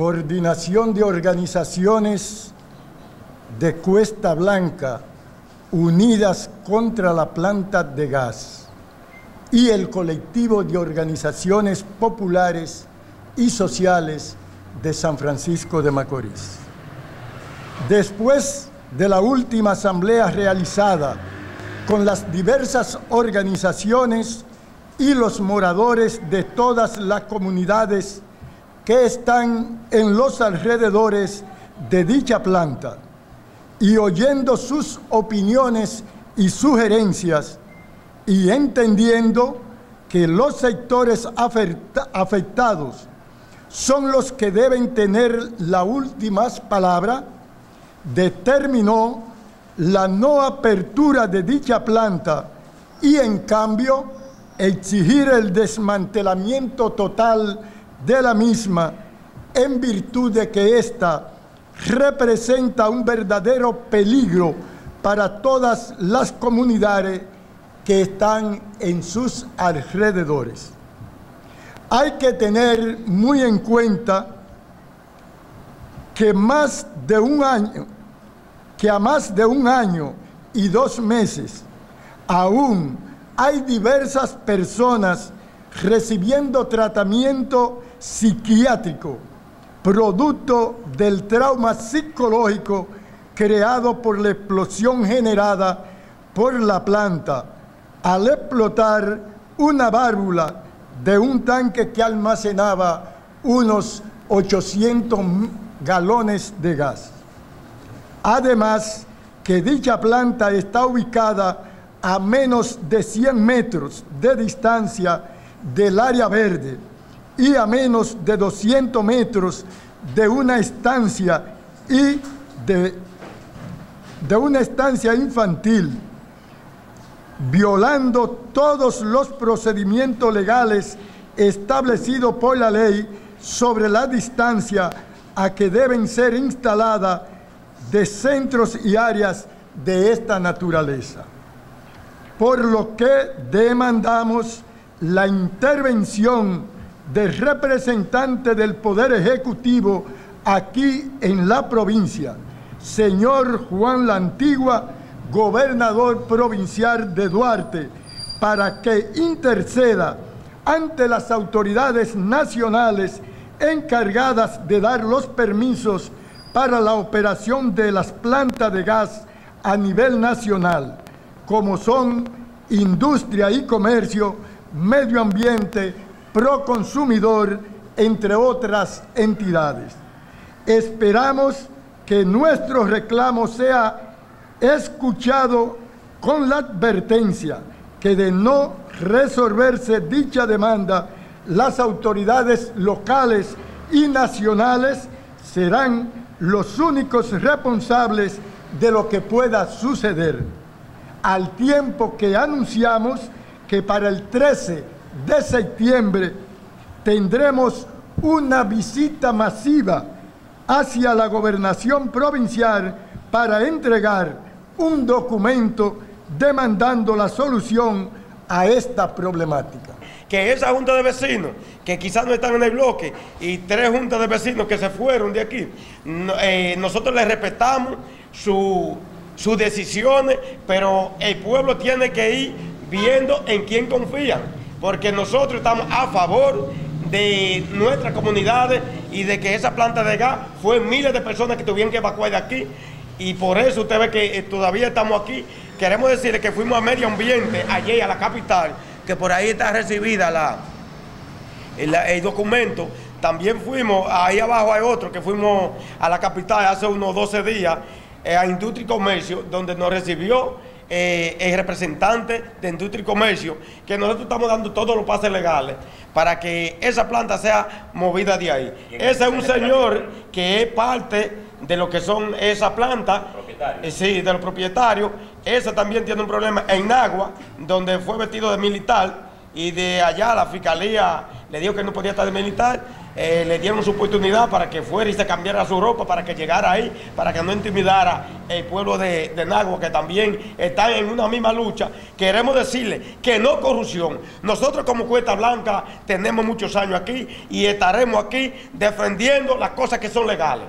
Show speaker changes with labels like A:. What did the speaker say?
A: Coordinación de Organizaciones de Cuesta Blanca Unidas contra la Planta de Gas y el colectivo de organizaciones populares y sociales de San Francisco de Macorís. Después de la última asamblea realizada con las diversas organizaciones y los moradores de todas las comunidades que están en los alrededores de dicha planta y oyendo sus opiniones y sugerencias y entendiendo que los sectores afectados son los que deben tener la última palabra, determinó la no apertura de dicha planta y en cambio exigir el desmantelamiento total de la misma en virtud de que ésta representa un verdadero peligro para todas las comunidades que están en sus alrededores. Hay que tener muy en cuenta que más de un año, que a más de un año y dos meses, aún hay diversas personas recibiendo tratamiento psiquiátrico, producto del trauma psicológico creado por la explosión generada por la planta al explotar una válvula de un tanque que almacenaba unos 800 galones de gas. Además, que dicha planta está ubicada a menos de 100 metros de distancia del área verde y a menos de 200 metros de una estancia y de, de una estancia infantil violando todos los procedimientos legales establecidos por la ley sobre la distancia a que deben ser instaladas de centros y áreas de esta naturaleza. Por lo que demandamos la intervención del representante del Poder Ejecutivo aquí en la provincia, señor Juan La Antigua, gobernador provincial de Duarte, para que interceda ante las autoridades nacionales encargadas de dar los permisos para la operación de las plantas de gas a nivel nacional, como son industria y comercio, medio ambiente, proconsumidor, entre otras entidades. Esperamos que nuestro reclamo sea escuchado con la advertencia que de no resolverse dicha demanda, las autoridades locales y nacionales serán los únicos responsables de lo que pueda suceder, al tiempo que anunciamos que para el 13 de septiembre tendremos una visita masiva hacia la gobernación provincial para entregar un documento demandando la solución a esta problemática.
B: Que esa junta de vecinos, que quizás no están en el bloque, y tres juntas de vecinos que se fueron de aquí, eh, nosotros les respetamos sus decisiones, pero el pueblo tiene que ir viendo en quién confían, porque nosotros estamos a favor de nuestras comunidades y de que esa planta de gas fue miles de personas que tuvieron que evacuar de aquí y por eso usted ve que eh, todavía estamos aquí. Queremos decirle que fuimos a medio ambiente, allí a la capital, que por ahí está recibida la, el, documento. También fuimos, ahí abajo hay otro, que fuimos a la capital hace unos 12 días, eh, a Industria y Comercio, donde nos recibió eh, el representante de Industria y Comercio, que nosotros estamos dando todos los pases legales para que esa planta sea movida de ahí. Ese es un señor que es parte de lo que son esa planta, eh, sí, de los propietarios. Esa también tiene un problema en Nagua, donde fue vestido de militar y de allá la fiscalía le dijo que no podía estar de militar eh, le dieron su oportunidad para que fuera y se cambiara su ropa, para que llegara ahí, para que no intimidara el pueblo de, Nagua, que también están en una misma lucha. Queremos decirle que no corrupción. Nosotros como Cuesta Blanca tenemos muchos años aquí y estaremos aquí defendiendo las cosas que son legales.